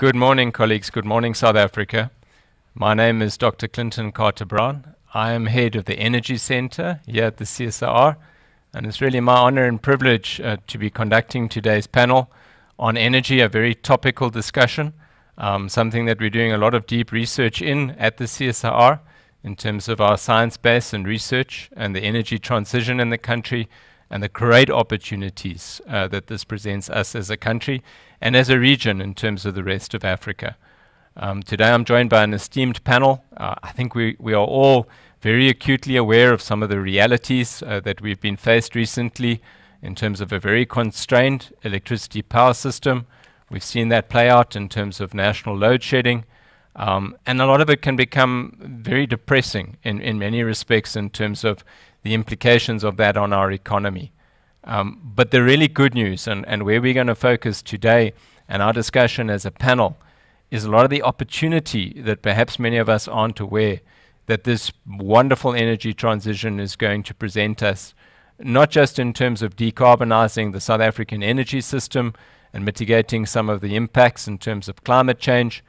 Good morning, colleagues. Good morning, South Africa. My name is Dr. Clinton Carter Brown. I am head of the Energy Center here at the CSIR, and it's really my honor and privilege uh, to be conducting today's panel on energy, a very topical discussion, um, something that we're doing a lot of deep research in at the CSIR in terms of our science base and research and the energy transition in the country and the great opportunities uh, that this presents us as a country and as a region in terms of the rest of Africa. Um, today I'm joined by an esteemed panel. Uh, I think we, we are all very acutely aware of some of the realities uh, that we've been faced recently in terms of a very constrained electricity power system. We've seen that play out in terms of national load shedding. Um, and a lot of it can become very depressing in, in many respects in terms of the implications of that on our economy. Um, but the really good news, and, and where we're going to focus today and our discussion as a panel, is a lot of the opportunity that perhaps many of us aren't aware that this wonderful energy transition is going to present us, not just in terms of decarbonizing the South African energy system and mitigating some of the impacts in terms of climate change,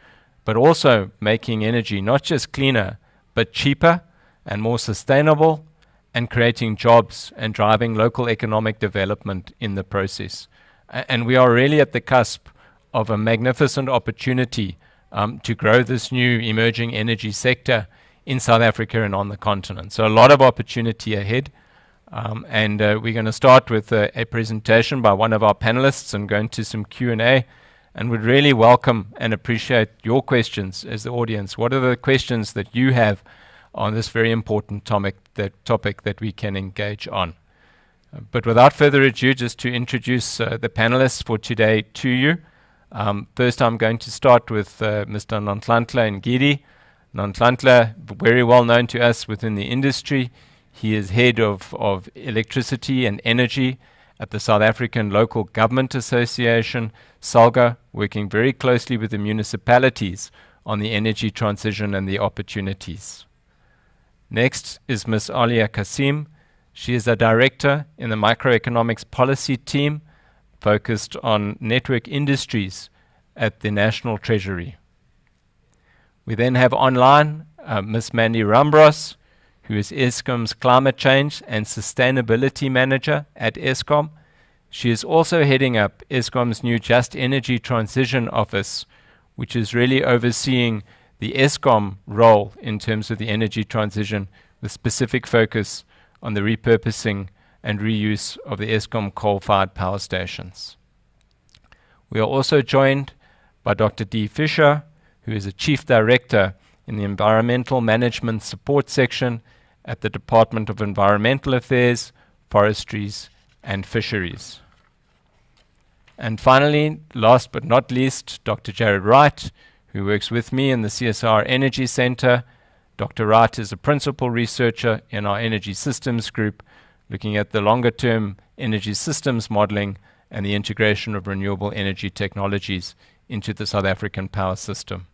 but also making energy not just cleaner, but cheaper and more sustainable and creating jobs and driving local economic development in the process. A- and we are really at the cusp of a magnificent opportunity um, to grow this new emerging energy sector in South Africa and on the continent. So a lot of opportunity ahead. Um, and uh, we're going to start with uh, a presentation by one of our panelists and go into some Q&A and would really welcome and appreciate your questions as the audience. What are the questions that you have on this very important topic that, topic that we can engage on? But without further ado, just to introduce uh, the panelists for today to you. Um, first, I'm going to start with uh, Mr. Nonhlanhla Ngidi. Nonhlanhla, very well known to us within the industry. He is head of, of electricity and energy at the South African Local Government Association, SALGA, working very closely with the municipalities on the energy transition and the opportunities. Next is Ms. Aalia Cassim. She is a director in the microeconomics policy team focused on network industries at the National Treasury. We then have online uh, Ms. Mandy Rambharos, who is Eskom's Climate Change and Sustainability Manager at Eskom. She is also heading up Eskom's new Just Energy Transition Office, which is really overseeing the Eskom role in terms of the energy transition, with specific focus on the repurposing and reuse of the Eskom coal-fired power stations. We are also joined by Dr. Dee Fisher, who is a Chief Director in the Environmental Management Support Section at the Department of Environmental Affairs, Forestries, and Fisheries. And finally, last but not least, Dr. Jared Wright, who works with me in the CSIR Energy Center. Dr. Wright is a principal researcher in our energy systems group, looking at the longer term energy systems modeling and the integration of renewable energy technologies into the South African power system.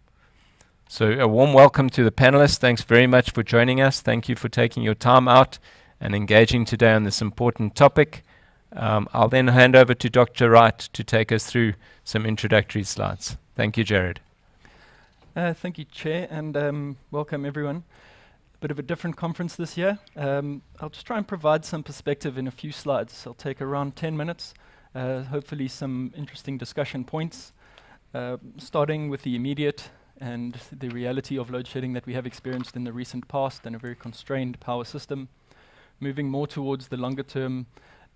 So, a warm welcome to the panelists. Thanks very much for joining us. Thank you for taking your time out and engaging today on this important topic. Um, I'll then hand over to Dr. Wright to take us through some introductory slides. Thank you, Jared. Uh, thank you, Chair, and um, welcome everyone. A bit of a different conference this year. Um, I'll just try and provide some perspective in a few slides. I'll take around 10 minutes, uh, hopefully some interesting discussion points, uh, starting with the immediate and the reality of load shedding that we have experienced in the recent past and a very constrained power system, moving more towards the longer term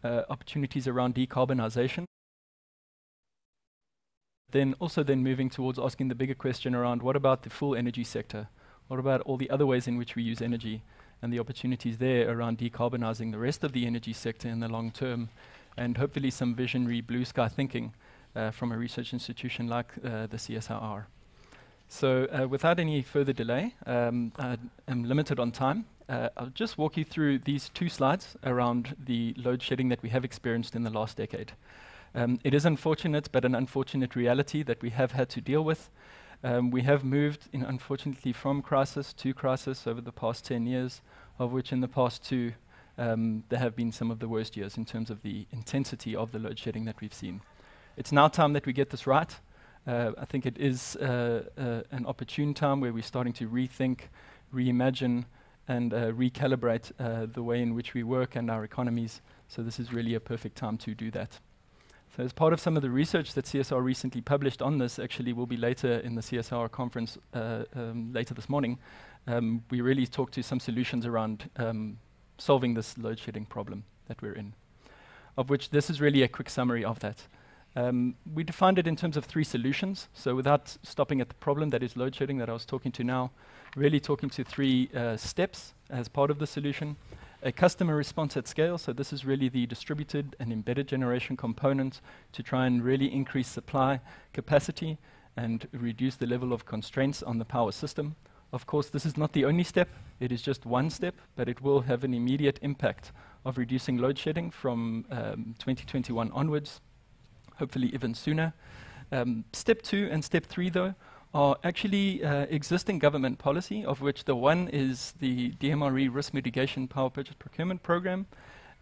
uh, opportunities around decarbonisation. Then also then moving towards asking the bigger question around what about the full energy sector? What about all the other ways in which we use energy and the opportunities there around decarbonising the rest of the energy sector in the long term and hopefully some visionary blue sky thinking uh, from a research institution like uh, the CSIR. So uh, without any further delay, um, I am limited on time. Uh, I'll just walk you through these two slides around the load shedding that we have experienced in the last decade. Um, it is unfortunate, but an unfortunate reality that we have had to deal with. Um, we have moved, unfortunately, from crisis to crisis over the past 10 years, of which in the past two, um, there have been some of the worst years in terms of the intensity of the load shedding that we've seen. It's now time that we get this right. Uh, I think it is uh, uh, an opportune time where we're starting to rethink, reimagine, and uh, recalibrate uh, the way in which we work and our economies. So this is really a perfect time to do that. So as part of some of the research that CSIR recently published on this, actually will be later in the CSIR conference uh, um, later this morning, um, we really talked to some solutions around um, solving this load shedding problem that we're in, of which this is really a quick summary of that. Um, we defined it in terms of three solutions. So without stopping at the problem that is load shedding that I was talking to now, really talking to three uh, steps as part of the solution a customer response at scale. So this is really the distributed and embedded generation component to try and really increase supply capacity and reduce the level of constraints on the power system. Of course, this is not the only step. It is just one step, but it will have an immediate impact of reducing load shedding from um, 2021 onwards, hopefully even sooner. Um, step two and step three, though, are actually uh, existing government policy, of which the one is the DMRE Risk Mitigation Power Purchase Procurement Program.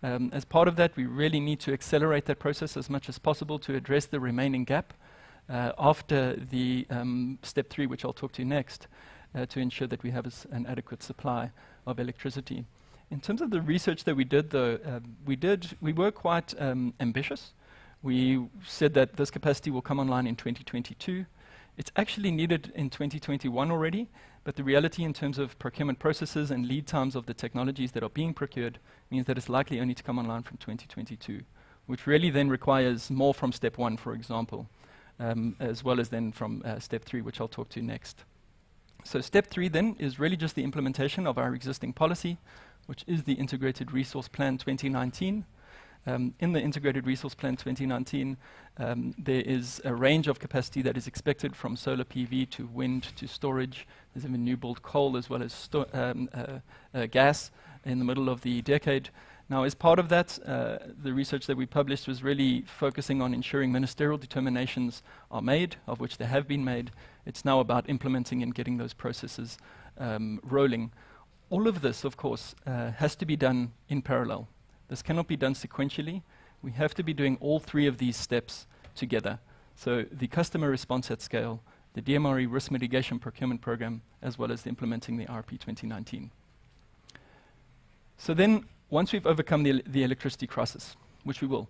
Um, as part of that, we really need to accelerate that process as much as possible to address the remaining gap uh, after the um, step three, which I'll talk to you next, uh, to ensure that we have an adequate supply of electricity. In terms of the research that we did, though, uh, we did we were quite um, ambitious. We said that this capacity will come online in 2022. It's actually needed in 2021 already, but the reality in terms of procurement processes and lead times of the technologies that are being procured means that it's likely only to come online from 2022, which really then requires more from step one, for example, um, as well as then from uh, step three, which I'll talk to next. So step three then is really just the implementation of our existing policy, which is the Integrated Resource Plan 2019, um, in the Integrated Resource Plan 2019, um, there is a range of capacity that is expected from solar PV to wind to storage. There's even new build coal as well as um, uh, uh, gas in the middle of the decade. Now, as part of that, uh, the research that we published was really focusing on ensuring ministerial determinations are made, of which there have been made. It's now about implementing and getting those processes um, rolling. All of this, of course, uh, has to be done in parallel. This cannot be done sequentially. We have to be doing all three of these steps together. So the customer response at scale, the DMRE risk mitigation procurement program, as well as the implementing the IRP 2019. So then, once we've overcome the, the electricity crisis, which we will,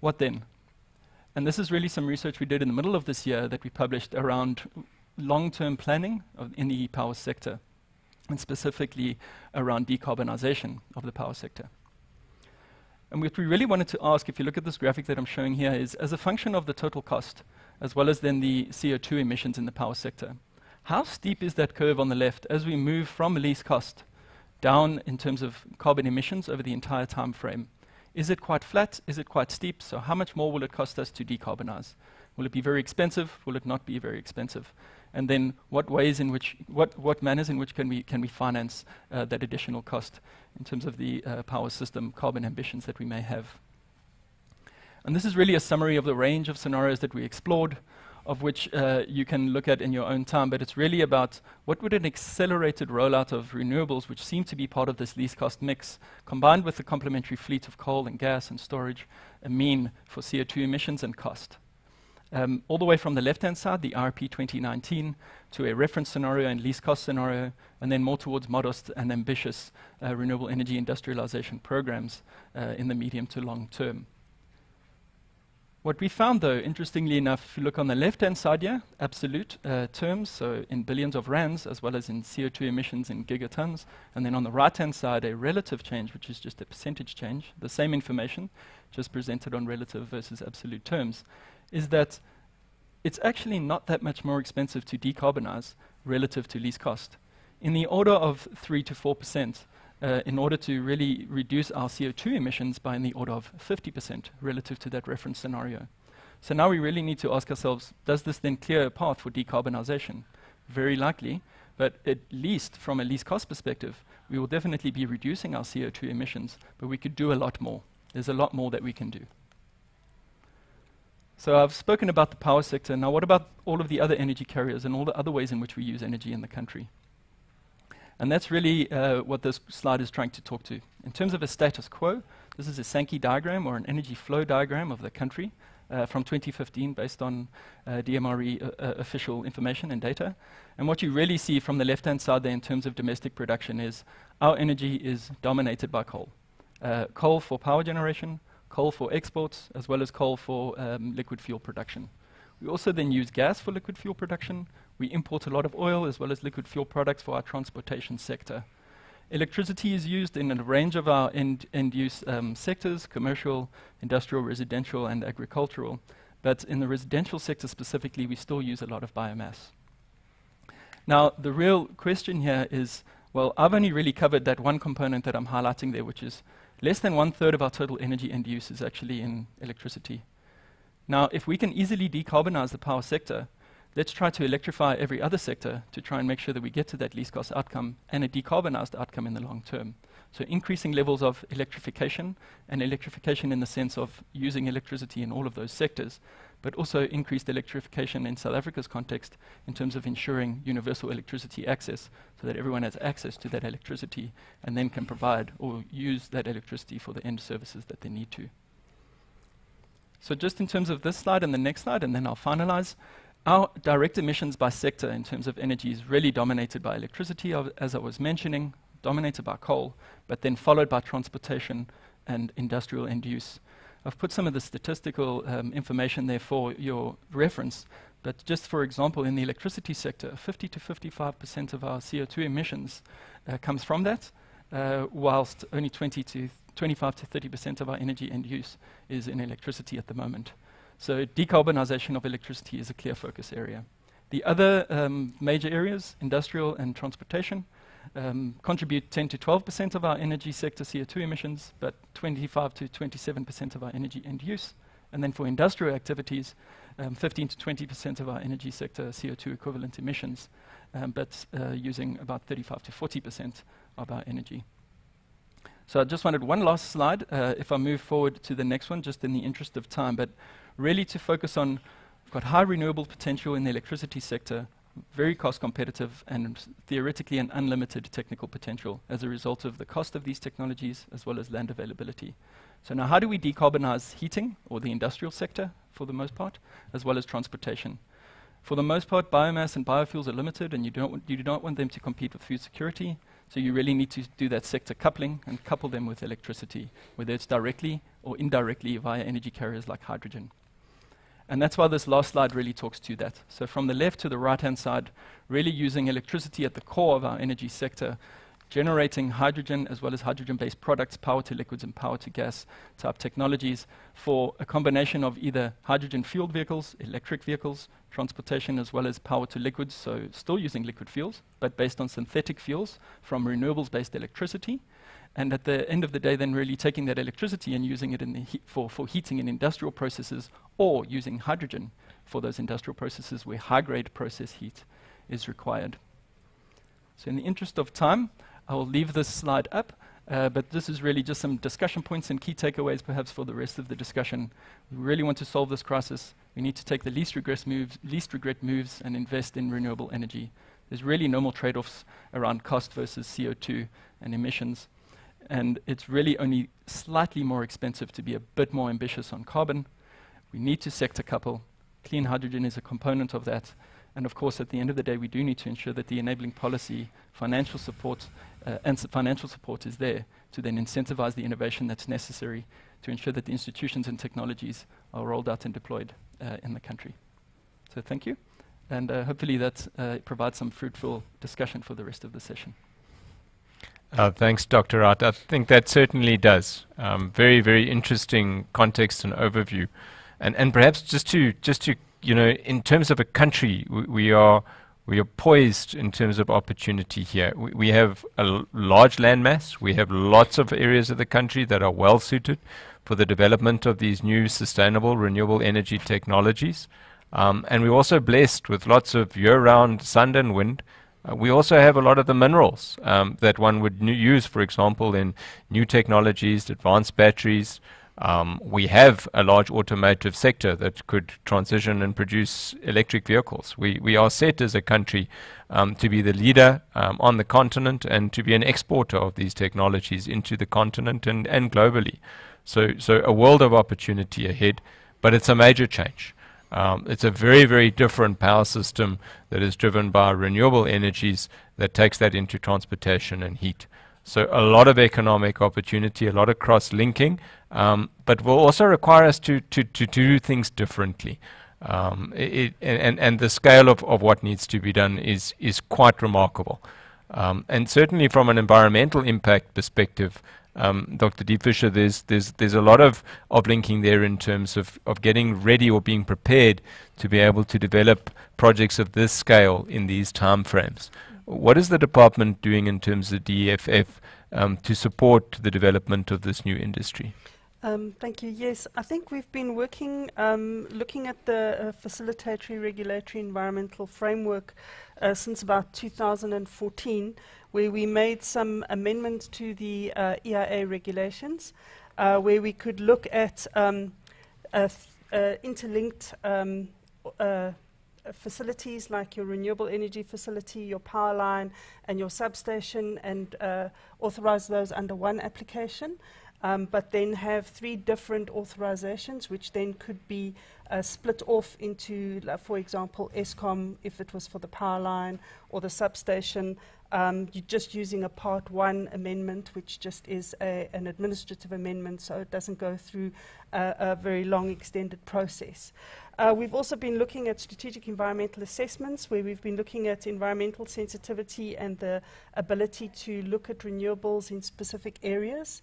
what then? And this is really some research we did in the middle of this year that we published around long-term planning in the power sector, and specifically around decarbonization of the power sector. And what we really wanted to ask, if you look at this graphic that I'm showing here, is as a function of the total cost, as well as then the CO2 emissions in the power sector, how steep is that curve on the left as we move from least cost down in terms of carbon emissions over the entire time frame? Is it quite flat? Is it quite steep? So how much more will it cost us to decarbonize? Will it be very expensive? Will it not be very expensive? And then what ways in which, what, what manners in which can we, can we finance uh, that additional cost in terms of the uh, power system carbon ambitions that we may have? And this is really a summary of the range of scenarios that we explored, of which uh, you can look at in your own time, but it's really about what would an accelerated rollout of renewables, which seem to be part of this least cost mix, combined with the complementary fleet of coal and gas and storage, mean for CO2 emissions and cost? Um, all the way from the left-hand side, the IRP 2019, to a reference scenario and least cost scenario, and then more towards modest and ambitious uh, renewable energy industrialization programs uh, in the medium to long term. What we found, though, interestingly enough, if you look on the left-hand side here, absolute uh, terms, so in billions of rands, as well as in CO2 emissions in gigatons, and then on the right-hand side, a relative change, which is just a percentage change, the same information, just presented on relative versus absolute terms is that it's actually not that much more expensive to decarbonize relative to least cost. In the order of 3 to 4%, uh, in order to really reduce our CO2 emissions by in the order of 50% relative to that reference scenario. So now we really need to ask ourselves, does this then clear a path for decarbonization? Very likely, but at least from a least cost perspective, we will definitely be reducing our CO2 emissions, but we could do a lot more. There's a lot more that we can do. So I've spoken about the power sector. Now, what about all of the other energy carriers and all the other ways in which we use energy in the country? And that's really uh, what this slide is trying to talk to. In terms of a status quo, this is a Sankey diagram or an energy flow diagram of the country uh, from 2015 based on uh, DMRE uh, uh, official information and data. And what you really see from the left-hand side there in terms of domestic production is our energy is dominated by coal. Uh, coal for power generation, coal for exports, as well as coal for um, liquid fuel production. We also then use gas for liquid fuel production. We import a lot of oil as well as liquid fuel products for our transportation sector. Electricity is used in a range of our end, end use um, sectors, commercial, industrial, residential, and agricultural. But in the residential sector specifically, we still use a lot of biomass. Now, the real question here is, well, I've only really covered that one component that I'm highlighting there, which is less than one third of our total energy end use is actually in electricity. Now, if we can easily decarbonize the power sector, let's try to electrify every other sector to try and make sure that we get to that least cost outcome and a decarbonized outcome in the long term. So increasing levels of electrification and electrification in the sense of using electricity in all of those sectors, but also increased electrification in South Africa's context in terms of ensuring universal electricity access so that everyone has access to that electricity and then can provide or use that electricity for the end services that they need to. So just in terms of this slide and the next slide, and then I'll finalize. Our direct emissions by sector in terms of energy is really dominated by electricity, as I was mentioning, dominated by coal, but then followed by transportation and industrial end use. I've put some of the statistical um, information there for your reference, but just for example, in the electricity sector, 50 to 55% of our CO2 emissions uh, comes from that, uh, whilst only 20 to 25 to 30% of our energy end use is in electricity at the moment. So decarbonization of electricity is a clear focus area. The other um, major areas, industrial and transportation, um, contribute 10 to 12% of our energy sector CO2 emissions, but 25 to 27% of our energy end use. And then for industrial activities, um, 15 to 20% of our energy sector CO2 equivalent emissions, um, but uh, using about 35 to 40% of our energy. So I just wanted one last slide, uh, if I move forward to the next one, just in the interest of time. But really to focus on, we've got high renewable potential in the electricity sector, very cost competitive and theoretically an unlimited technical potential as a result of the cost of these technologies as well as land availability. So now how do we decarbonize heating or the industrial sector for the most part, as well as transportation? For the most part, biomass and biofuels are limited and you, don't you do not want them to compete with food security. So you really need to do that sector coupling and couple them with electricity, whether it's directly or indirectly via energy carriers like hydrogen. And that's why this last slide really talks to that. So from the left to the right-hand side, really using electricity at the core of our energy sector, generating hydrogen as well as hydrogen-based products, power to liquids and power to gas type technologies for a combination of either hydrogen-fueled vehicles, electric vehicles, transportation as well as power to liquids, so still using liquid fuels, but based on synthetic fuels from renewables-based electricity, and at the end of the day, then really taking that electricity and using it he for, for heating in industrial processes or using hydrogen for those industrial processes where high grade process heat is required. So, in the interest of time, I will leave this slide up. Uh, but this is really just some discussion points and key takeaways, perhaps, for the rest of the discussion. We really want to solve this crisis. We need to take the least moves, least regret moves, and invest in renewable energy. There's really no more trade-offs around cost versus CO2 and emissions and it's really only slightly more expensive to be a bit more ambitious on carbon. We need to sector couple. Clean hydrogen is a component of that. And of course, at the end of the day, we do need to ensure that the enabling policy, financial support, uh, and su financial support is there to then incentivize the innovation that's necessary to ensure that the institutions and technologies are rolled out and deployed uh, in the country. So thank you. And uh, hopefully that uh, provides some fruitful discussion for the rest of the session. Uh, thanks, Dr. Wright. I think that certainly does. Um, very, very interesting context and overview, and and perhaps just to just to you know, in terms of a country, we, we are we are poised in terms of opportunity here. We, we have a large landmass. We have lots of areas of the country that are well suited for the development of these new sustainable renewable energy technologies. Um, and we're also blessed with lots of year-round sun and wind uh, we also have a lot of the minerals um, that one would use, for example, in new technologies, advanced batteries. Um, we have a large automotive sector that could transition and produce electric vehicles. We, we are set as a country um, to be the leader um, on the continent and to be an exporter of these technologies into the continent and, and globally. So, so a world of opportunity ahead. but it's a major change. Um, it's a very, very different power system that is driven by renewable energies that takes that into transportation and heat. So a lot of economic opportunity, a lot of cross-linking, um, but will also require us to, to, to, do things differently. Um, it, and, and the scale of, of what needs to be done is, is quite remarkable. Um, and certainly from an environmental impact perspective, um, Dr. Dee Fisher, there's, there's, there's a lot of, of linking there in terms of, of getting ready or being prepared to be able to develop projects of this scale in these time frames. What is the department doing in terms of DEFF um, to support the development of this new industry? Um, thank you. Yes, I think we've been working, um, looking at the uh, facilitatory regulatory environmental framework uh, since about 2014, where we made some amendments to the uh, EIA regulations, uh, where we could look at um, uh, interlinked um, uh, facilities like your renewable energy facility, your power line, and your substation, and authorize those under one application um, but then have three different authorizations, which then could be uh, split off into, uh, for example, Eskom, if it was for the power line or the substation. Um, you're just using a Part 1 amendment, which just is a, an administrative amendment, so it doesn't go through uh, a very long, extended process. Uh, we've also been looking at strategic environmental assessments, where we've been looking at environmental sensitivity and the ability to look at renewables in specific areas.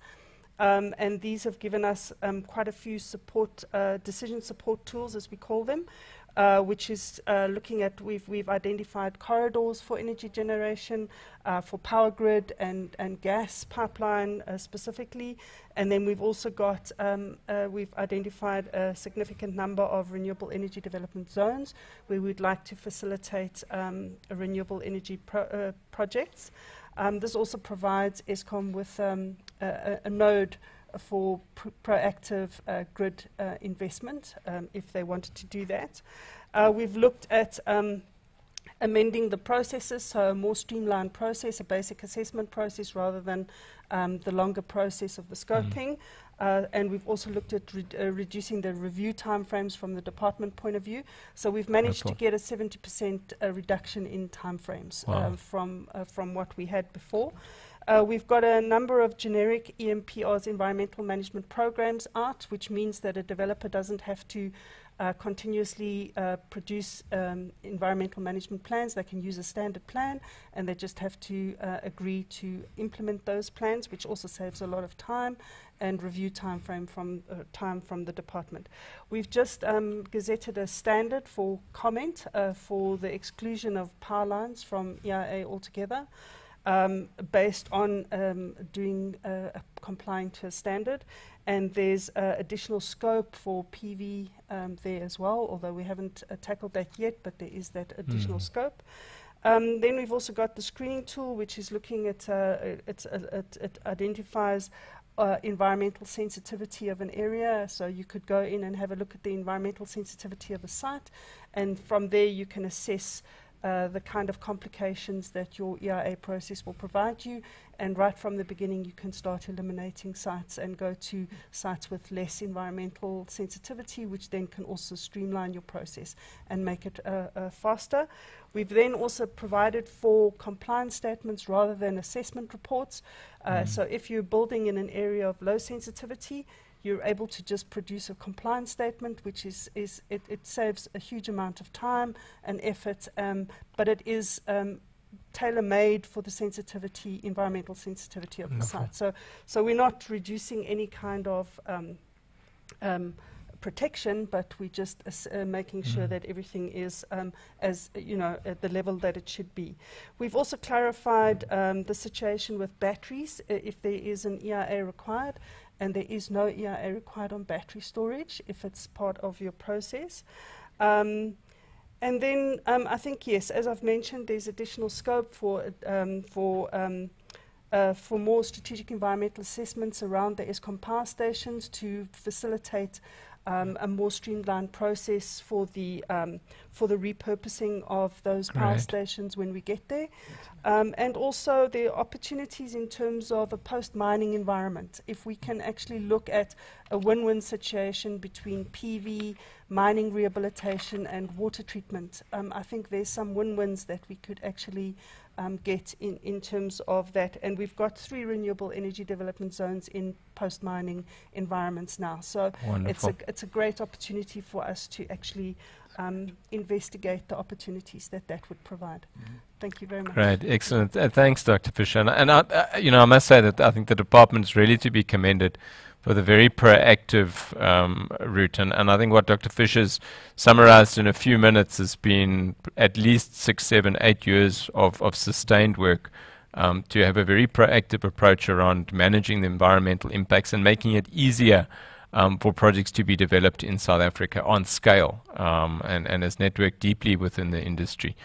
Um, and these have given us um, quite a few support, uh, decision support tools, as we call them, uh, which is uh, looking at, we've, we've identified corridors for energy generation, uh, for power grid and, and gas pipeline uh, specifically. And then we've also got, um, uh, we've identified a significant number of renewable energy development zones where we'd like to facilitate um, renewable energy pro projects. Um, this also provides Eskom with um, a, a, node for pr proactive uh, grid uh, investment um, if they wanted to do that. Uh, we've looked at um, amending the processes, so a more streamlined process, a basic assessment process rather than um, the longer process of the scoping. Mm. Uh, and we've also looked at re uh, reducing the review timeframes from the department point of view. So we've managed to get a 70% uh, reduction in timeframes wow. Uh, from, uh, from what we had before. Uh, we've got a number of generic EMPR's environmental management programs out, which means that a developer doesn't have to uh, continuously uh, produce um, environmental management plans. They can use a standard plan and they just have to uh, agree to implement those plans, which also saves a lot of time and review time frame from uh, time from the department. We've just um, gazetted a standard for comment uh, for the exclusion of power lines from EIA altogether um, based on um, doing uh, complying to a standard. And there's uh, additional scope for PV um, there as well, although we haven't uh, tackled that yet, but there is that additional mm. scope. Um, then we've also got the screening tool, which is looking at, uh, it, it, it, identifies uh, environmental sensitivity of an area. So you could go in and have a look at the environmental sensitivity of a site, and from there you can assess uh, the kind of complications that your EIA process will provide you. And right from the beginning, you can start eliminating sites and go to sites with less environmental sensitivity, which then can also streamline your process and make it uh, uh, faster. We've then also provided for compliance statements rather than assessment reports. Mm. So if you're building in an area of low sensitivity, you're able to just produce a compliance statement, which is, is it, it saves a huge amount of time and effort, um, but it is um, tailor-made for the sensitivity, environmental sensitivity of the site. So, so we're not reducing any kind of um, um protection, but we're just uh, making mm. sure that everything is um, as you know at the level that it should be. We've also clarified um, the situation with batteries uh, if there is an EIA required and there is no EIA required on battery storage if it's part of your process. Um, and then um, I think, yes, as I've mentioned, there's additional scope for, um, for, um, uh, for more strategic environmental assessments around the Eskom power stations to facilitate um, a more streamlined process for the um, for the repurposing of those power stations when we get there, um, and also the opportunities in terms of a post-mining environment. If we can actually look at a win-win situation between PV, mining rehabilitation, and water treatment. Um, I think there's some win-wins that we could actually um, get in, in terms of that. And we've got three renewable energy development zones in post-mining environments now. So it's a, it's a great opportunity for us to actually um, investigate the opportunities that that would provide. Mm-hmm. Thank you very much. Great, excellent. Uh, thanks, Dr. Fisher. And, and I, uh, you know, I must say that I think the department is really to be commended for the very proactive um, route. And, and I think what Dr. Fisher's summarized in a few minutes has been at least six, seven, eight years of, of sustained work um, to have a very proactive approach around managing the environmental impacts and making it easier um, for projects to be developed in South Africa on scale um, and, and has networked deeply within the industry.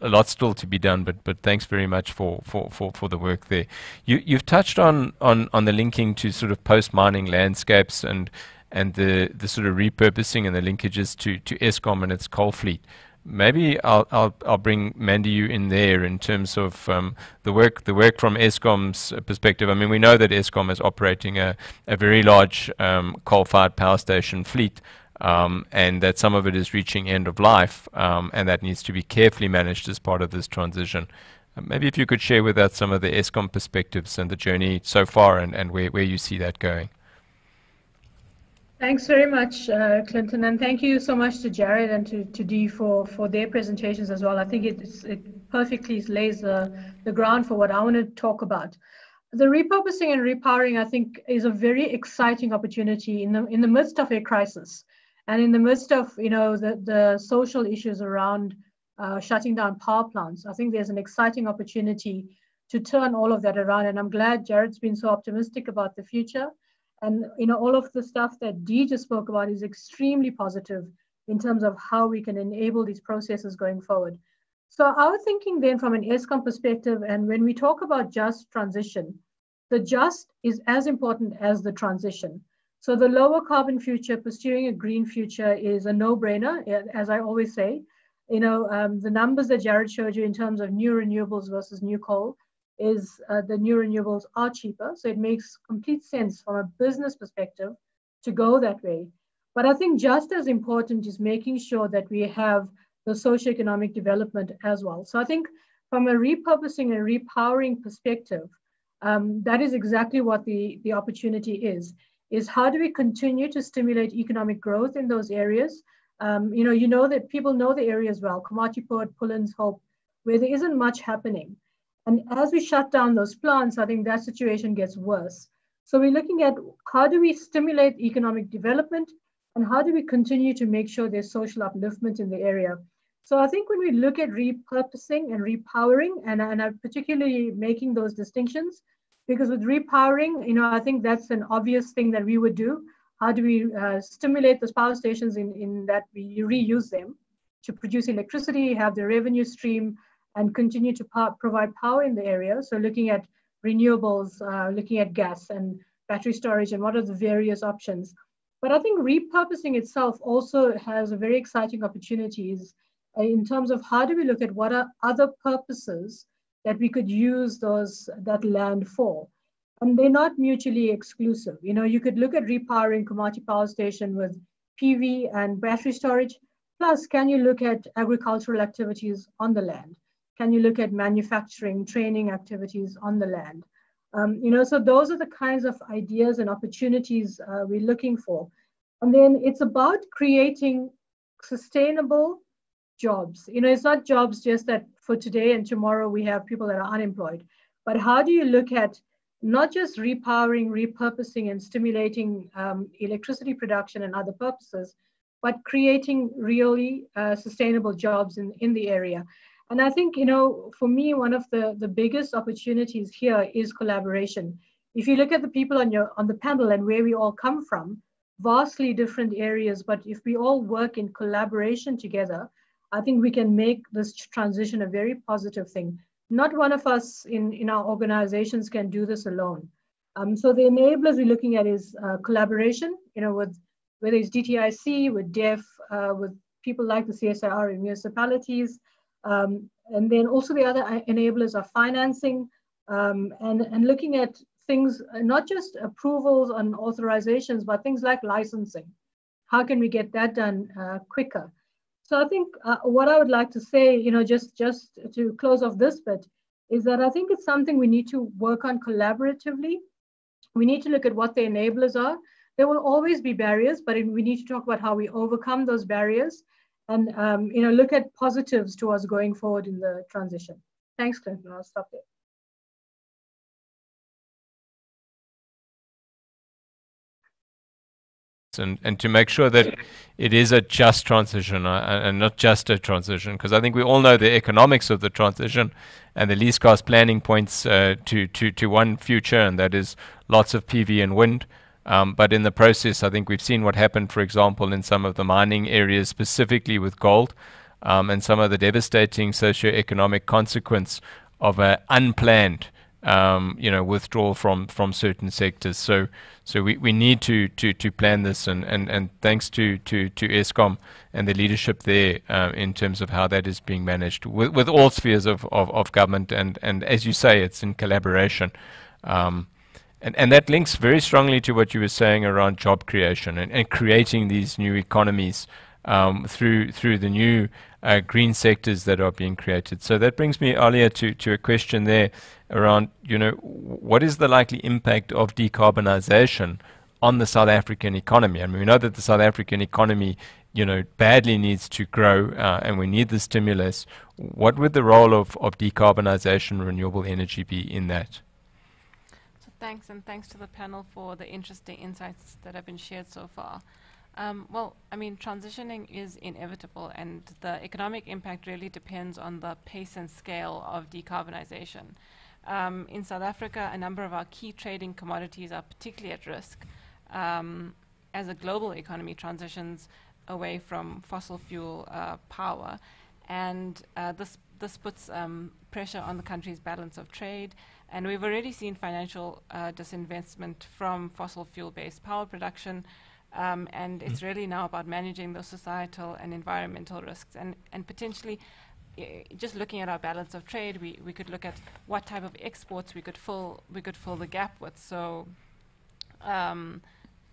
a lot still to be done, but but thanks very much for, for, for, for the work there. You, you've touched on, on, on the linking to sort of post-mining landscapes and and the, the sort of repurposing and the linkages to, to Eskom and its coal fleet. Maybe I'll, I'll, I'll bring Mandy you in there in terms of um, the work the work from Eskom's perspective. I mean, we know that Eskom is operating a, a very large um, coal-fired power station fleet, um, and that some of it is reaching end of life, um, and that needs to be carefully managed as part of this transition. Uh, maybe if you could share with us some of the Eskom perspectives and the journey so far, and, and where, where you see that going. Thanks very much, uh, Clinton, and thank you so much to Jared and to, to Dee for, for their presentations as well. I think it perfectly lays the, the ground for what I want to talk about. The repurposing and repowering, I think, is a very exciting opportunity in the, in the midst of a crisis and in the midst of you know the, the social issues around uh, shutting down power plants. I think there's an exciting opportunity to turn all of that around. And I'm glad Jared's been so optimistic about the future and you know, all of the stuff that Dee just spoke about is extremely positive in terms of how we can enable these processes going forward. So our thinking then from an Eskom perspective, and when we talk about just transition, the just is as important as the transition. So the lower carbon future, pursuing a green future is a no-brainer, as I always say. You know, um, the numbers that Jared showed you in terms of new renewables versus new coal, is uh, the new renewables are cheaper. So it makes complete sense from a business perspective to go that way. But I think just as important is making sure that we have the socioeconomic development as well. So I think from a repurposing and repowering perspective, um, that is exactly what the, the opportunity is, is how do we continue to stimulate economic growth in those areas? Um, you know, you know that people know the areas well, Komatipoort, Pullenshope, where there isn't much happening. And as we shut down those plants, I think that situation gets worse. So we're looking at how do we stimulate economic development and how do we continue to make sure there's social upliftment in the area. So I think when we look at repurposing and repowering, and, and I'm particularly making those distinctions, because with repowering, you know, I think that's an obvious thing that we would do. How do we uh, stimulate those power stations in, in that we reuse them to produce electricity, have the revenue stream, and continue to provide power in the area. So looking at renewables, uh, looking at gas and battery storage and what are the various options. But I think repurposing itself also has a very exciting opportunities uh, in terms of how do we look at what are other purposes that we could use those that land for. And they're not mutually exclusive. You know, you could look at repowering Komati Power Station with PV and battery storage. Plus, can you look at agricultural activities on the land? Can you look at manufacturing, training activities on the land? Um, you know, so those are the kinds of ideas and opportunities uh, we're looking for. And then it's about creating sustainable jobs. You know, it's not jobs just that for today and tomorrow we have people that are unemployed, but how do you look at not just repowering, repurposing, and stimulating um, electricity production and other purposes, but creating really uh, sustainable jobs in, in the area. And I think, you know, for me, one of the, the biggest opportunities here is collaboration. If you look at the people on your on the panel and where we all come from, vastly different areas, but if we all work in collaboration together, I think we can make this transition a very positive thing. Not one of us in, in our organizations can do this alone. Um, so the enablers we're looking at is uh, collaboration, you know, with whether it's DTIC, with DEFF, uh, with people like the CSIR in municipalities, um, and then also the other enablers are financing um, and, and looking at things, not just approvals and authorizations, but things like licensing. How can we get that done uh, quicker? So I think uh, what I would like to say, you know, just just to close off this bit, is that I think it's something we need to work on collaboratively. We need to look at what the enablers are. There will always be barriers, but we need to talk about how we overcome those barriers and um, you know look at positives towards going forward in the transition. Thanks, Clinton. I'll stop there. and, and to make sure that it is a just transition uh, and not just a transition, because I think we all know the economics of the transition and the least cost planning points uh, to, to, to one future, and that is lots of PV and wind. Um, but in the process, I think we've seen what happened, for example, in some of the mining areas, specifically with gold, um, and some of the devastating socio-economic consequence of an unplanned um, you know, withdrawal from from certain sectors. So so we, we need to, to, to plan this, and, and, and thanks to, to, to Eskom and the leadership there uh, in terms of how that is being managed with, with all spheres of, of, of government. And, and as you say, it's in collaboration. Um, and, and that links very strongly to what you were saying around job creation and, and creating these new economies um, through through the new uh, green sectors that are being created. So that brings me earlier to, to a question there around, you know, what is the likely impact of decarbonization on the South African economy? I mean, we know that the South African economy, you know, badly needs to grow uh, and we need the stimulus. What would the role of, of decarbonization, renewable energy be in that? Thanks, and thanks to the panel for the interesting insights that have been shared so far. Um, well, I mean, transitioning is inevitable, and the economic impact really depends on the pace and scale of decarbonization. Um, in South Africa, a number of our key trading commodities are particularly at risk um, as a global economy transitions away from fossil fuel uh, power. And uh, this, this puts um, pressure on the country's balance of trade. And we've already seen financial uh, disinvestment from fossil fuel based power production. Um, and mm. it's really now about managing those societal and environmental risks and, and potentially just looking at our balance of trade, we, we could look at what type of exports we could fill we could fill the gap with. So, um,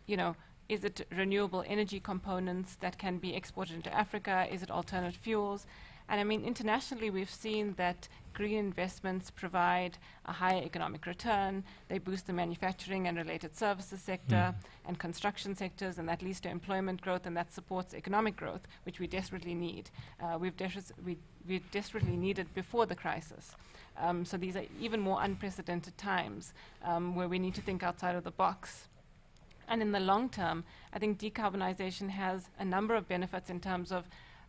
you know, is it renewable energy components that can be exported into Africa? Is it alternate fuels? And I mean, internationally, we've seen that green investments provide a higher economic return. They boost the manufacturing and related services sector mm. and construction sectors, and that leads to employment growth, and that supports economic growth, which we desperately need. Uh, we've we, we desperately needed before the crisis. Um, so these are even more unprecedented times um, where we need to think outside of the box. And in the long term, I think decarbonization has a number of benefits in terms of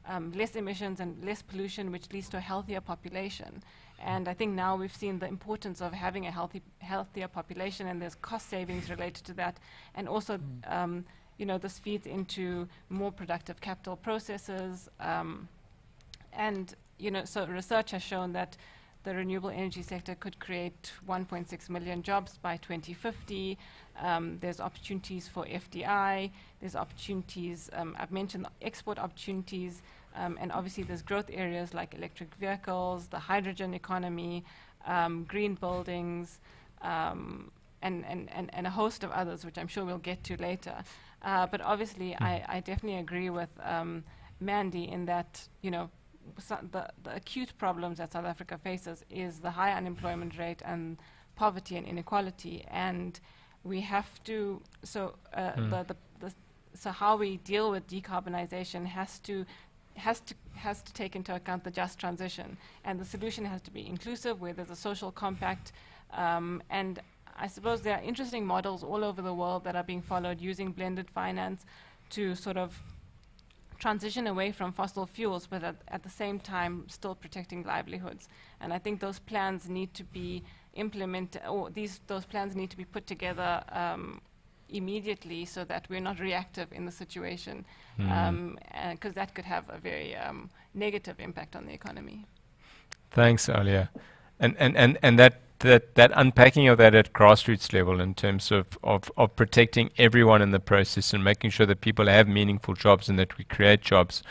um, less emissions and less pollution, which leads to a healthier population. And I think now we've seen the importance of having a healthy, healthier population, and there's cost savings related to that. And also, mm. um, you know, this feeds into more productive capital processes. Um, and, you know, so research has shown that the renewable energy sector could create 1.6 million jobs by 2050. Um, there's opportunities for FDI. There's opportunities, um, I've mentioned export opportunities, um, and obviously there's growth areas like electric vehicles, the hydrogen economy, um, green buildings, um, and, and, and, and, a host of others, which I'm sure we'll get to later. Uh, but obviously, mm. I, I, definitely agree with um, Mandy in that, you know, the, the acute problems that South Africa faces is the high unemployment rate and poverty and inequality. And we have to, so uh, mm. the, the, the, so how we deal with decarbonization has to has to has to take into account the just transition, and the solution has to be inclusive, where there's a social compact, um, and I suppose there are interesting models all over the world that are being followed using blended finance to sort of transition away from fossil fuels, but at, at, the same time still protecting livelihoods. And I think those plans need to be implemented, or these those plans need to be put together um, immediately so that we're not reactive in the situation, because mm. um, uh, that could have a very um, negative impact on the economy. Thanks, Aalia. And, and, and, and that that that unpacking of that at grassroots level in terms of, of, of protecting everyone in the process and making sure that people have meaningful jobs and that we create jobs.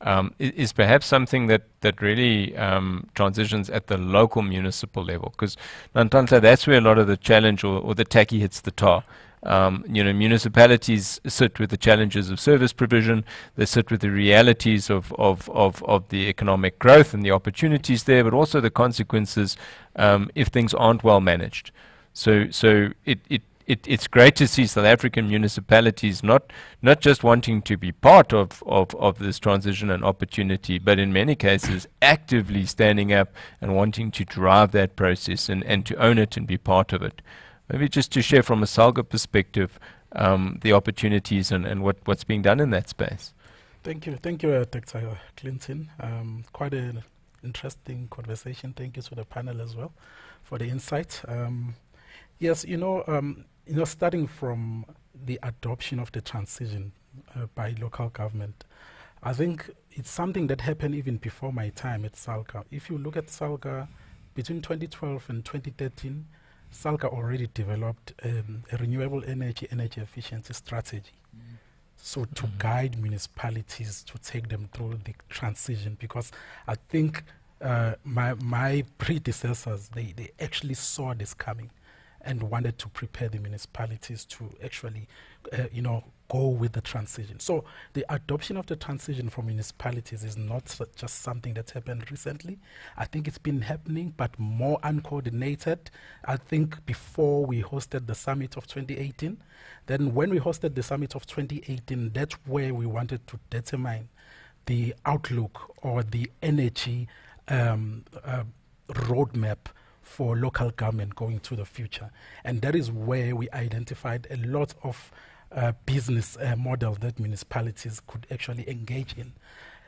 um, is, is, perhaps something that that really um, transitions at the local municipal level. Because Nhlanhla, that's where a lot of the challenge or, or the tacky hits the tar. Um, you know, municipalities sit with the challenges of service provision. They sit with the realities of, of, of, of the economic growth and the opportunities there, but also the consequences um, if things aren't well managed. So, so it, it it, it's great to see South African municipalities not not just wanting to be part of, of, of this transition and opportunity, but in many cases actively standing up and wanting to drive that process and, and to own it and be part of it. Maybe just to share from a SALGA perspective um, the opportunities and, and what, what's being done in that space. Thank you. Thank you, uh, Dr. Clinton. Um, quite an interesting conversation. Thank you to the panel as well for the insight. Um, yes, you know, um, you know, starting from the adoption of the transition uh, by local government, I think it's something that happened even before my time at SALGA. If you look at SALGA, between 2012 and 2013, SALGA already developed um, a renewable energy energy efficiency strategy. Mm. So to mm-hmm. guide municipalities to take them through the transition, because I think uh, my my predecessors they, they actually saw this coming and wanted to prepare the municipalities to actually, uh, you know, go with the transition. So the adoption of the transition for municipalities is not just something that's happened recently. I think it's been happening, but more uncoordinated. I think before we hosted the summit of 2018, then when we hosted the summit of 2018, that's where we wanted to determine the outlook or the energy um, uh, roadmap for local government going to the future. And that is where we identified a lot of uh, business uh, models that municipalities could actually engage in.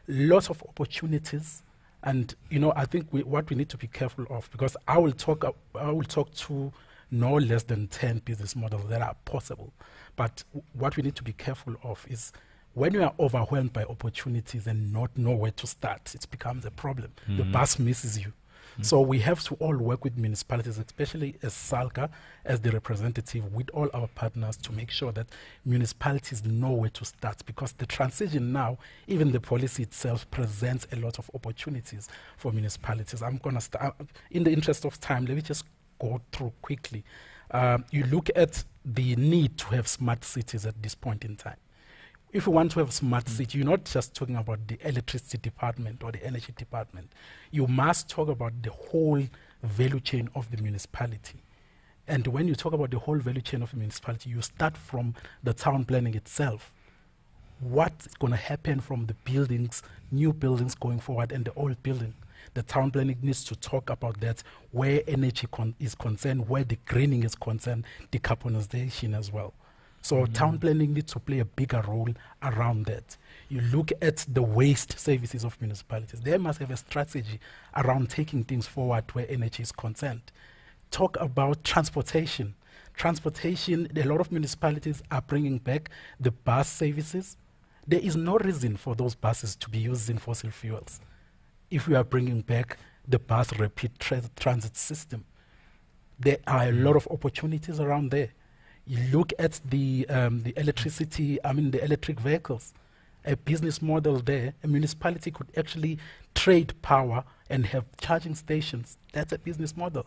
Lots of opportunities. And you know, I think we, what we need to be careful of, because I will talk, uh, I will talk to no less than 10 business models that are possible. But what we need to be careful of is when you are overwhelmed by opportunities and not know where to start, it becomes a problem. Mm-hmm. The bus misses you. Mm. So we have to all work with municipalities, especially as SALGA, as the representative, with all our partners to make sure that municipalities know where to start. Because the transition now, even the policy itself, presents a lot of opportunities for municipalities. I'm going to start, uh, in the interest of time, let me just go through quickly. Um, you look at the need to have smart cities at this point in time if you want to have smart city, you're not just talking about the electricity department or the energy department. You must talk about the whole value chain of the municipality. And when you talk about the whole value chain of the municipality, you start from the town planning itself. What's going to happen from the buildings, new buildings going forward, and the old building? The town planning needs to talk about that, where energy con- is concerned, where the greening is concerned, decarbonization as well. So mm-hmm. town planning needs to play a bigger role around that. You look at the waste services of municipalities. They must have a strategy around taking things forward where energy is concerned. Talk about transportation. Transportation, a lot of municipalities are bringing back the bus services. There is no reason for those buses to be using fossil fuels if we are bringing back the bus rapid tra- transit system. There are a lot of opportunities around there you look at the um, the electricity, I mean the electric vehicles, a business model there. A municipality could actually trade power and have charging stations. That's a business model.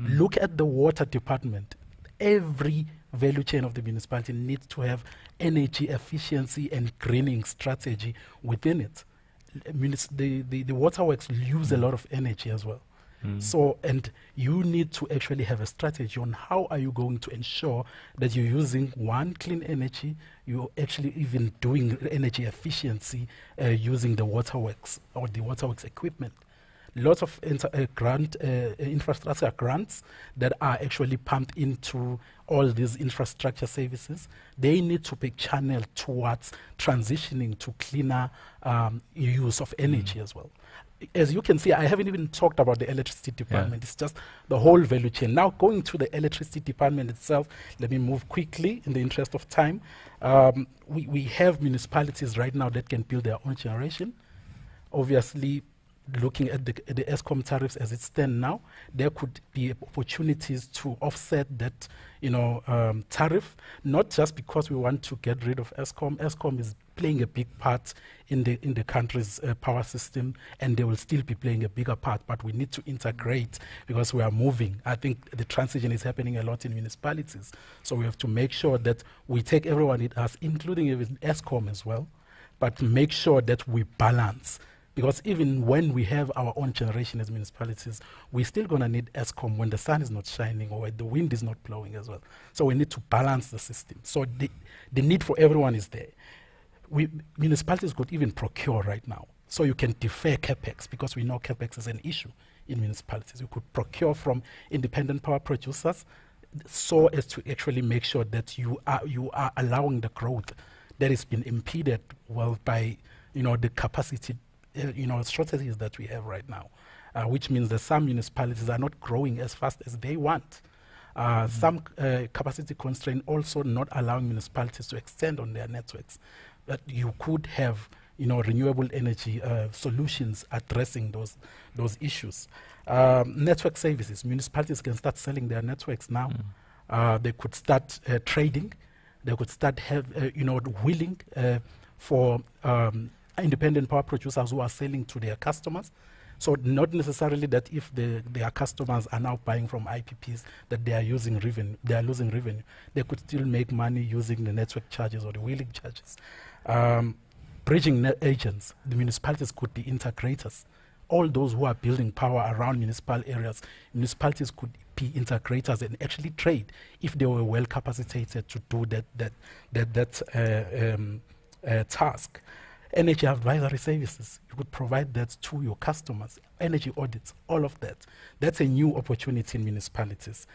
Mm. Look at the water department. Every value chain of the municipality needs to have energy efficiency and greening strategy within it. The, the, the waterworks use a lot of energy as well. Mm. So, and you need to actually have a strategy on how are you going to ensure that you're using one clean energy, you're actually even doing energy efficiency uh, using the waterworks or the waterworks equipment. Lots of inter- uh, grant uh, infrastructure grants that are actually pumped into all these infrastructure services. They need to be channeled towards transitioning to cleaner um, use of energy mm. as well as you can see, I haven't even talked about the electricity department. Yeah. It's just the whole value chain. Now, going to the electricity department itself, let me move quickly in the interest of time. Um, we, we have municipalities right now that can build their own generation. Obviously, looking at the, the Eskom tariffs as it stand now, there could be opportunities to offset that, you know, um, tariff, not just because we want to get rid of Eskom. Eskom is playing a big part in the in the country's uh, power system, and they will still be playing a bigger part. But we need to integrate because we are moving. I think the transition is happening a lot in municipalities, so we have to make sure that we take everyone in us, including even Eskom as well, but make sure that we balance. Because even when we have our own generation as municipalities, we're still going to need Eskom when the sun is not shining or when the wind is not blowing as well. So we need to balance the system. So the, the need for everyone is there we, municipalities could even procure right now. So you can defer capex because we know capex is an issue in municipalities. You could procure from independent power producers so as to actually make sure that you are you are allowing the growth that has been impeded well by you know the capacity you know shortages that we have right now, uh, which means that some municipalities are not growing as fast as they want. Uh, mm-hmm. Some uh, capacity constraint also not allowing municipalities to extend on their networks that you could have you know, renewable energy uh, solutions addressing those, those issues. Um, network services, municipalities can start selling their networks now. Mm. Uh, they could start uh, trading. They could start have, uh, you know, wheeling uh, for um, independent power producers who are selling to their customers. So not necessarily that if the, their customers are now buying from IPPs that they are using revenue, they are losing revenue. They could still make money using the network charges or the wheeling charges. Um, bridging agents, the municipalities could be integrators. All those who are building power around municipal areas, municipalities could be integrators and actually trade if they were well capacitated to do that that that that uh, um, uh, task. Energy advisory services, you could provide that to your customers. Energy audits, all of that. That's a new opportunity in municipalities.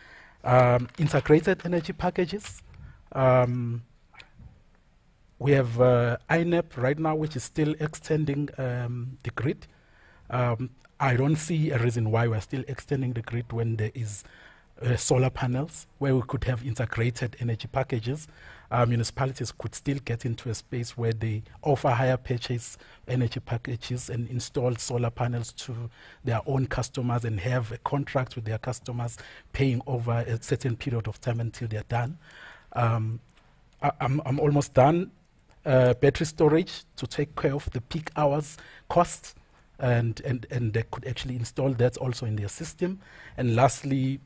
Um, integrated energy packages. Um, we have uh, INEP right now, which is still extending um, the grid. Um, I don't see a reason why we're still extending the grid when there is uh, solar panels where we could have integrated energy packages. Uh, municipalities could still get into a space where they offer higher purchase energy packages and install solar panels to their own customers and have a contract with their customers paying over a certain period of time until they're done. Um, I, I'm, I'm almost done uh, battery storage to take care of the peak hours costs, and, and, and they could actually install that also in their system. And lastly,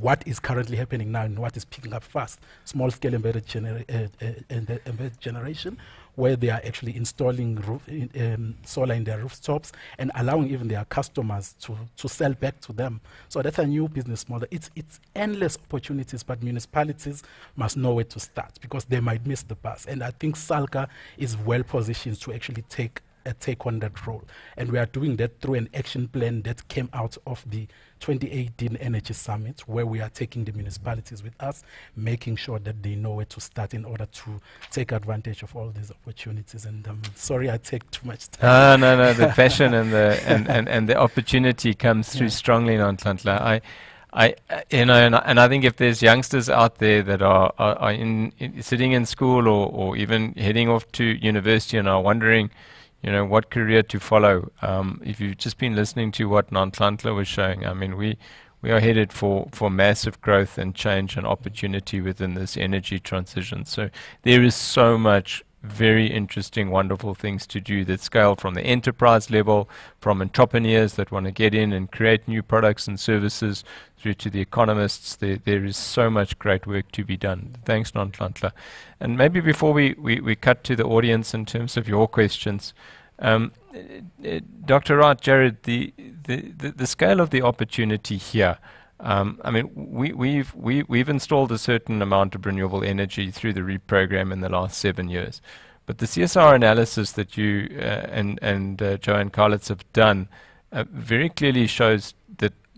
what is currently happening now and what is picking up fast, small scale embedded, genera- uh, uh, embedded generation, where they are actually installing roof in, um, solar in their rooftops and allowing even their customers to, to sell back to them. So that's a new business model. It's, it's endless opportunities, but municipalities must know where to start because they might miss the bus. And I think SALGA is well positioned to actually take uh, take on that role. And we are doing that through an action plan that came out of the 2018 Energy Summit, where we are taking the municipalities with us, making sure that they know where to start in order to take advantage of all these opportunities. And um, sorry, I take too much time. Ah, no, no, the passion and the and, and, and the opportunity comes through yeah. strongly in Nhlanhla. I. I, uh, you know, and, and, I think if there's youngsters out there that are, are, are in, in, sitting in school or, or even heading off to university and are wondering, you know, what career to follow. Um, if you've just been listening to what Nhlanhla was showing, I mean, we we are headed for, for massive growth and change and opportunity within this energy transition. So there is so much very interesting, wonderful things to do that scale from the enterprise level, from entrepreneurs that want to get in and create new products and services, through to the economists. There, there is so much great work to be done. Thanks, Nhlanhla. And maybe before we, we, we cut to the audience in terms of your questions, um, uh, Dr. Wright, Jarrad, the, the, the, the, scale of the opportunity here. Um, I mean, we, we've we, we've installed a certain amount of renewable energy through the REAP program in the last seven years, but the CSIR analysis that you uh, and and uh, Joanne Calitz have done uh, very clearly shows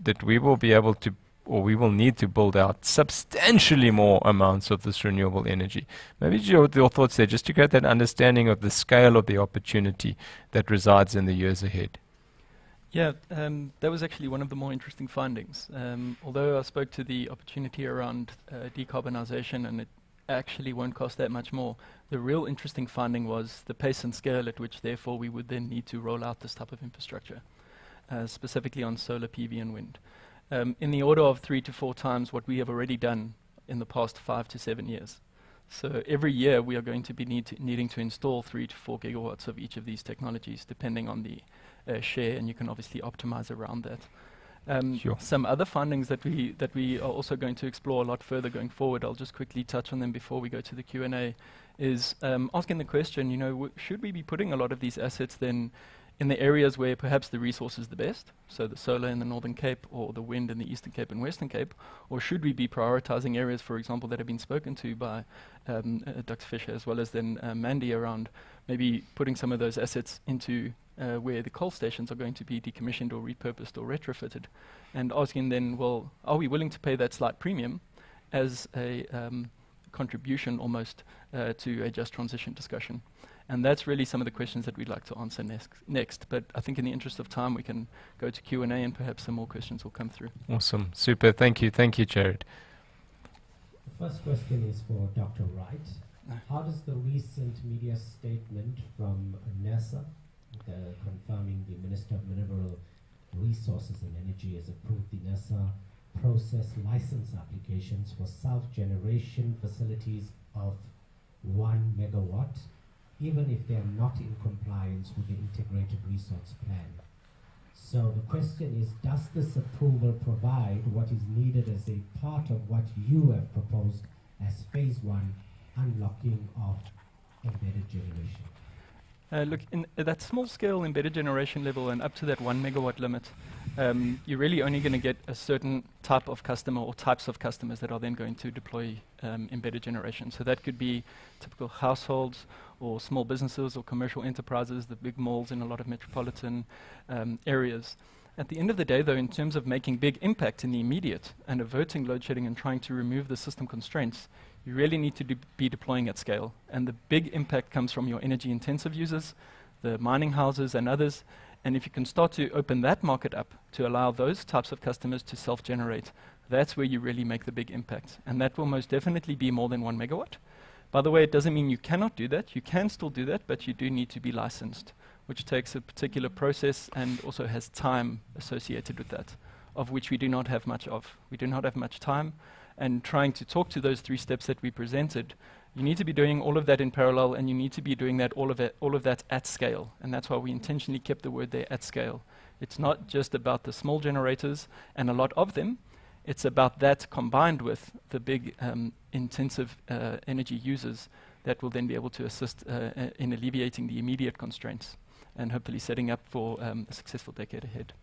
that we will be able to or we will need to build out substantially more amounts of this renewable energy. Maybe your, your thoughts there, just to get that understanding of the scale of the opportunity that resides in the years ahead. Yeah, um, that was actually one of the more interesting findings. Um, although I spoke to the opportunity around uh, decarbonisation and it actually won't cost that much more, the real interesting finding was the pace and scale at which, therefore, we would then need to roll out this type of infrastructure. uh, specifically on solar PV and wind, um, in the order of three to four times what we have already done in the past five to seven years. So every year we are going to be need to needing to install three to four gigawatts of each of these technologies, depending on the uh, share, and you can obviously optimize around that. Um, Sure. Some other findings that we that we are also going to explore a lot further going forward. I'll just quickly touch on them before we go to the Q and A. Is um, asking the question, you know, w- should we be putting a lot of these assets then in the areas where perhaps the resource is the best, so the solar in the Northern Cape or the wind in the Eastern Cape and Western Cape, or should we be prioritizing areas, for example, that have been spoken to by um, uh, Dr. Fisher as well as then uh, Mandy around maybe putting some of those assets into uh, where the coal stations are going to be decommissioned or repurposed or retrofitted, and asking then, well, are we willing to pay that slight premium as a um, contribution almost uh, to a just transition discussion? And that's really some of the questions that we'd like to answer next. Next, but I think in the interest of time, we can go to Q and A, and perhaps some more questions will come through. Awesome. Super. Thank you. Thank you, Jarrad. The first question is for Dr. Wright. How does the recent media statement from NERSA, the Uh, confirming the Minister of Mineral Resources and Energy has approved the NERSA process license applications for self-generation facilities of one megawatt, even if they are not in compliance with the integrated resource plan? So the question is, does this approval provide what is needed as a part of what you have proposed as phase one unlocking of embedded generation? Uh, look, in at that small scale embedded generation level and up to that one megawatt limit, um, you're really only going to get a certain type of customer or types of customers that are then going to deploy um, embedded generation. So that could be typical households or small businesses or commercial enterprises, the big malls in a lot of metropolitan um, areas. At the end of the day, though, in terms of making big impact in the immediate and averting load shedding and trying to remove the system constraints, you really need to de- be deploying at scale. And the big impact comes from your energy intensive users, the mining houses, and others. And if you can start to open that market up to allow those types of customers to self generate, that's where you really make the big impact. And that will most definitely be more than one megawatt. By the way, it doesn't mean you cannot do that. You can still do that, but you do need to be licensed, which takes a particular process and also has time associated with that, of which we do not have much of. We do not have much time. And trying to talk to those three steps that we presented, you need to be doing all of that in parallel, and you need to be doing that all of all of that at scale. And that's why we intentionally kept the word there at scale. It's not just about the small generators and a lot of them. It's about that combined with the big um, intensive uh, energy users that will then be able to assist uh, uh, in alleviating the immediate constraints and hopefully setting up for um, a successful decade ahead.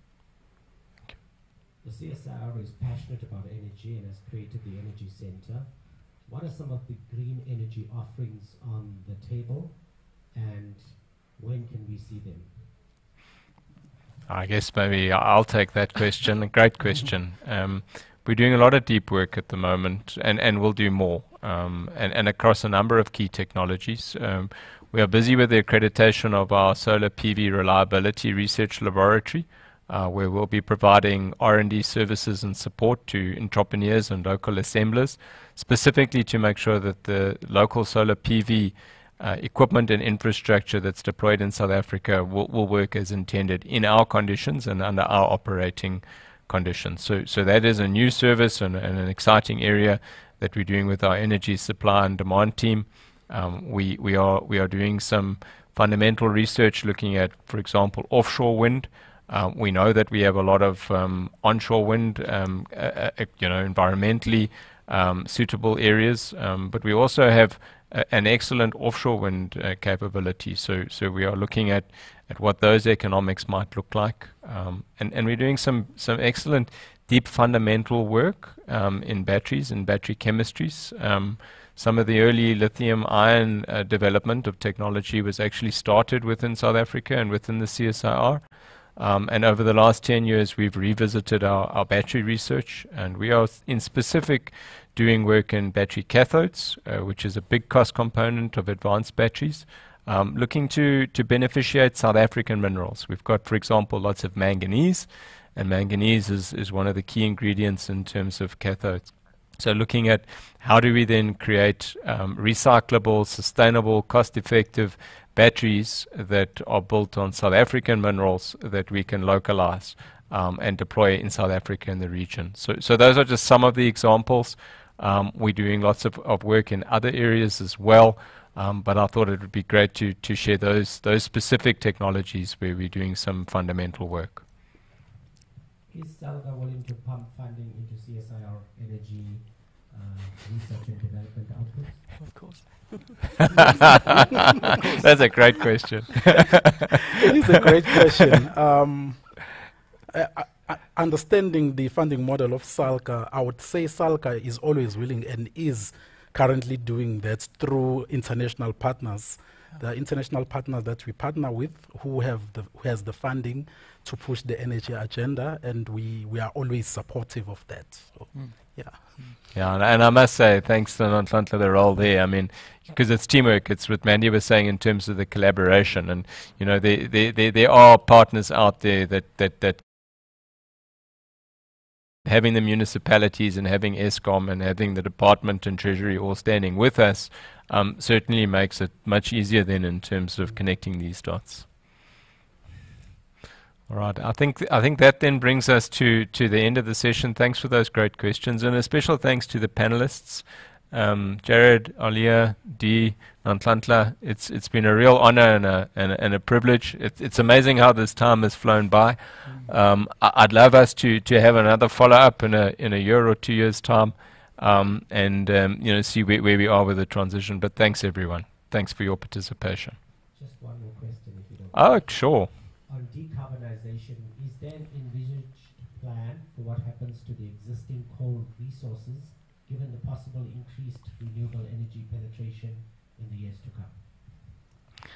The CSIR is passionate about energy and has created the Energy Center. What are some of the green energy offerings on the table and when can we see them? I guess maybe I'll take that question. A great question. Um, we're doing a lot of deep work at the moment, and, and we'll do more, um, and, and across a number of key technologies. Um, we are busy with the accreditation of our solar PV reliability research laboratory, where we'll be providing R&D services and support to entrepreneurs and local assemblers, specifically to make sure that the local solar PV uh, equipment and infrastructure that's deployed in South Africa will, work as intended in our conditions and under our operating conditions. So, so that is a new service and, an exciting area that we're doing with our energy supply and demand team. Um, we, we, are, we are doing some fundamental research looking at, for example, offshore wind. Um, we know that we have a lot of um, onshore wind, um, you know, environmentally suitable areas, but we also have an excellent offshore wind uh, capability. So, so we are looking at, at what those economics might look like, and we're doing some some excellent deep fundamental work in batteries and battery chemistries. Some of the early lithium ion uh, development of technology was actually started within South Africa and within the CSIR. Um, and over the last 10 years, we've revisited our, our battery research, and we are in specific doing work in battery cathodes, uh, which is a big cost component of advanced batteries, um, looking to, to beneficiate South African minerals. We've got, for example, lots of manganese, and manganese is, is one of the key ingredients in terms of cathodes. So, looking at how do we then create um, recyclable, sustainable, cost effective batteries that are built on South African minerals that we can localize um, and deploy in South Africa and the region. So, so those are just some of the examples. Um, we're doing lots of, of work in other areas as well, um, but I thought it would be great to, to share those, those specific technologies where we're doing some fundamental work. Is SALGA willing to pump funding into CSIR energy research and development outputs? Of course. That's a great question. it is a great question. Um, understanding the funding model of SALGA, I would say SALGA is always willing and is currently doing that through international partners. The international partners that we partner with who have the who has the funding to push the energy agenda and we, we are always supportive of that. So, mm. Yeah. Yeah, and, I must say, thanks to Nonhlanhla, the role there. I mean, because it's teamwork. It's what Mandy was saying in terms of the collaboration, and you know, there there there, there are partners out there that that that having the municipalities and having Eskom and having the department and treasury all standing with us um, certainly makes it much easier then in terms of connecting these dots. All right. I think th I think that then brings us to to the end of the session. Thanks for those great questions, and a special thanks to the panelists, um, Jarrad, Aalia, Dee, Nonhlanhla. It's it's been a real honor and a and a, and a privilege. It's it's amazing how this time has flown by. Mm. Um, I, would love us to to have another follow up in a in a year or two years time, um, and um, you know see where, where we are with the transition. But thanks everyone. Thanks for your participation. Just one more question, if you don't. Oh, sure. On decarbonization, is there an envisaged plan for what happens to the existing coal resources, given the possible increased renewable energy penetration in the years to come?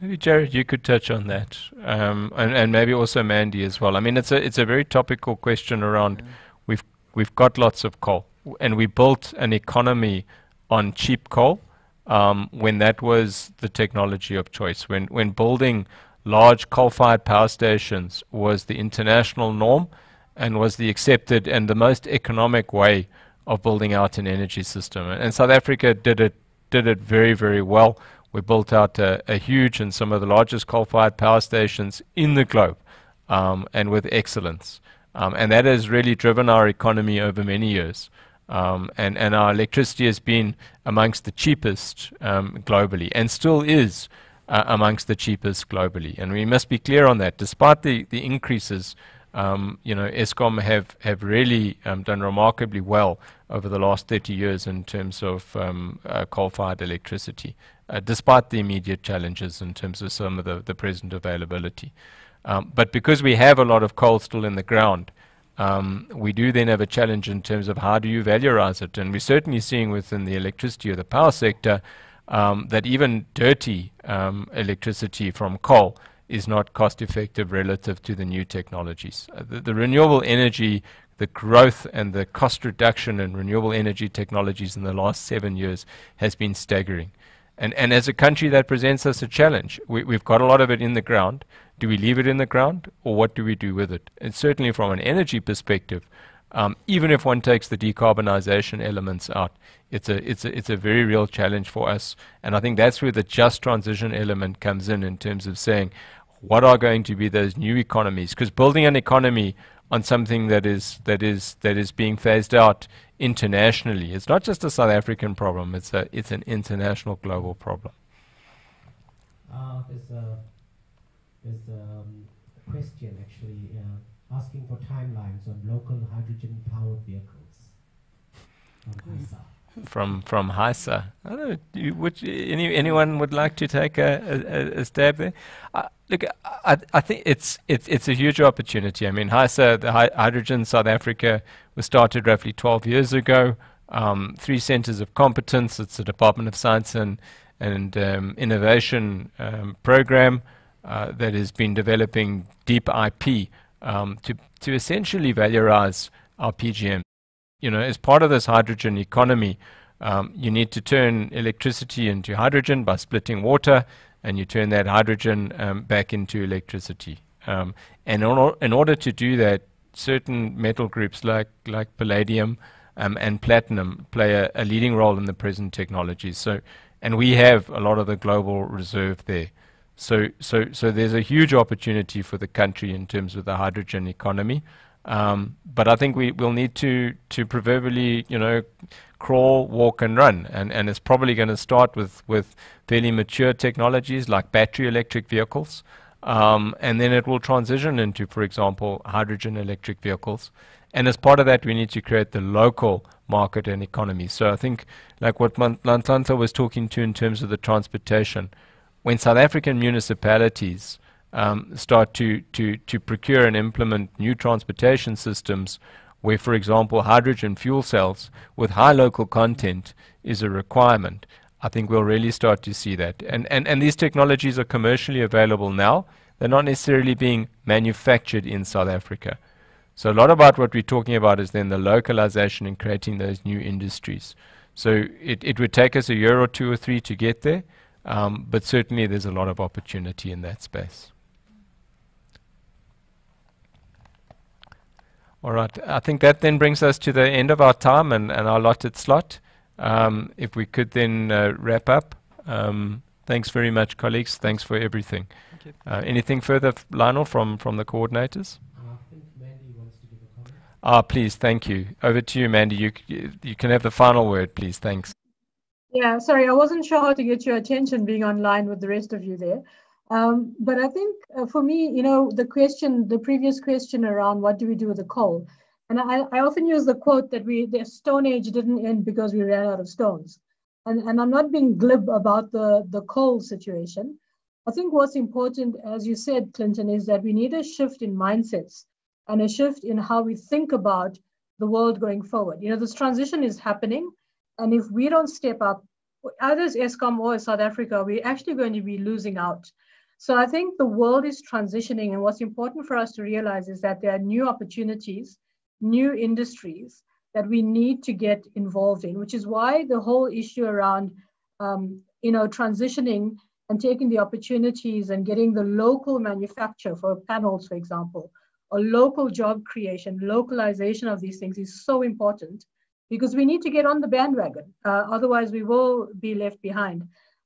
Maybe Jarrad, you could touch on that, um, and, and maybe also Mandy as well. I mean, it's a it's a very topical question around. Yeah. We've we've got lots of coal, and we built an economy on cheap coal um, when that was the technology of choice. When when building large coal-fired power stations was the international norm and was the accepted and the most economic way of building out an energy system. And South Africa did it did it very, very well. We built out a, a huge and some of the largest coal-fired power stations in the globe, um, and with excellence. Um, and that has really driven our economy over many years. Um, and, and our electricity has been amongst the cheapest um, globally, and still is uh, amongst the cheapest globally. And we must be clear on that. Despite the, the increases, um, you know, Eskom have, have really um, done remarkably well over the last 30 years in terms of um, uh, coal-fired electricity, uh, despite the immediate challenges in terms of some of the, the present availability. Um, but because we have a lot of coal still in the ground, um, we do then have a challenge in terms of how do you valorize it. And we're certainly seeing within the electricity or the power sector um, that even dirty electricity from coal is not cost effective relative to the new technologies. Uh, the, the, renewable energy, the growth and the cost reduction in renewable energy technologies in the last seven years has been staggering. And, and as a country, that presents us a challenge. We, we've got a lot of it in the ground. Do we leave it in the ground, or what do we do with it? And certainly, from an energy perspective, um, even if one takes the decarbonisation elements out, it's a it's a it's a very real challenge for us. And I think that's where the just transition element comes in in terms of saying what are going to be those new economies? Because building an economy on something that is that is that is being phased out internationally, it's not just a South African problem. It's a it's an international global problem. Uh, there's a there's um, a question actually. Uh, asking for timelines on local hydrogen-powered vehicles from HySA. From from. I don't know. You, would any anyone would like to take a, a, a stab there? Uh, look, I, I think it's it's it's a huge opportunity. I mean, HySA, the Hi Hydrogen South Africa, was started roughly 12 years ago. Um, three centers of competence. It's the Department of Science and and um, Innovation um, program uh, that has been developing deep IP um, to, to essentially valorize our PGM. You know, as part of this hydrogen economy, um, you need to turn electricity into hydrogen by splitting water, and you turn that hydrogen um, back into electricity. Um, and or in order to do that, certain metal groups like, like palladium um, and platinum play a, a leading role in the present technologies. So, and we have a lot of the global reserve there. So, so, so there's a huge opportunity for the country in terms of the hydrogen economy. Um, but I think we will need to to proverbially, you know, crawl, walk, and run, and and it's probably going to start with with fairly mature technologies like battery electric vehicles, um, and then it will transition into, for example, hydrogen electric vehicles. And as part of that, we need to create the local market and economy. So I think, like what Nhlanhlanhla was talking to in terms of the transportation, when South African municipalities um, start to, to, to procure and implement new transportation systems where, for example, hydrogen fuel cells with high local content is a requirement, I think we'll really start to see that. And, and, and these technologies are commercially available now. They're not necessarily being manufactured in South Africa. So a lot about what we're talking about is then the localization and creating those new industries. So it, it would take us a year or two or three to get there, um, but certainly there's a lot of opportunity in that space. All right. I think that then brings us to the end of our time and, and our allotted slot. Um, if we could then uh, wrap up. Um, thanks very much, colleagues. Thanks for everything. Uh, anything further, Lionel, from, from the coordinators? I think Mandy wants to give a comment. Ah, please, thank you. Over to you, Mandy. You, you can have the final word, please. Thanks. Yeah, sorry, I wasn't sure how to get your attention being online with the rest of you there. Um, but I think uh, for me, you know, the question, the previous question around what do we do with the coal? And I, I often use the quote that we the Stone Age didn't end because we ran out of stones. And, and I'm not being glib about the, the coal situation. I think what's important, as you said, Clinton, is that we need a shift in mindsets and a shift in how we think about the world going forward. You know, this transition is happening. And if we don't step up, either as Eskom or as South Africa, we're actually going to be losing out. So I think the world is transitioning, and what's important for us to realize is that there are new opportunities, new industries that we need to get involved in, which is why the whole issue around, um, you know, transitioning and taking the opportunities and getting the local manufacture for panels, for example, or local job creation, localization of these things is so important because we need to get on the bandwagon. Uh, otherwise, we will be left behind.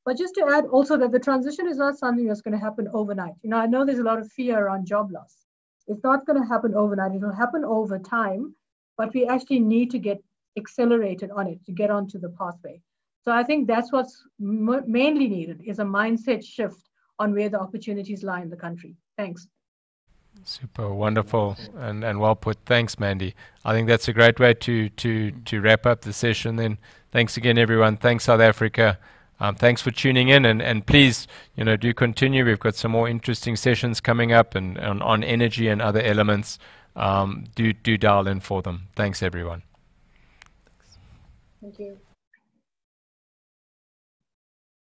But just to add also that the transition is not something that's going to happen overnight. You know, I know there's a lot of fear around job loss. It's not going to happen overnight. It'll happen over time, but we actually need to get accelerated on it to get onto the pathway. So I think that's what's mainly needed is a mindset shift on where the opportunities lie in the country. Thanks. Super wonderful and, and well put. Thanks, Mandy. I think that's a great way to to to wrap up the session. Then, thanks again, everyone. Thanks, South Africa. Um, thanks for tuning in, and, and please, you know, do continue. We've got some more interesting sessions coming up, and, and on energy and other elements. Um, do do dial in for them. Thanks, everyone. Thank you.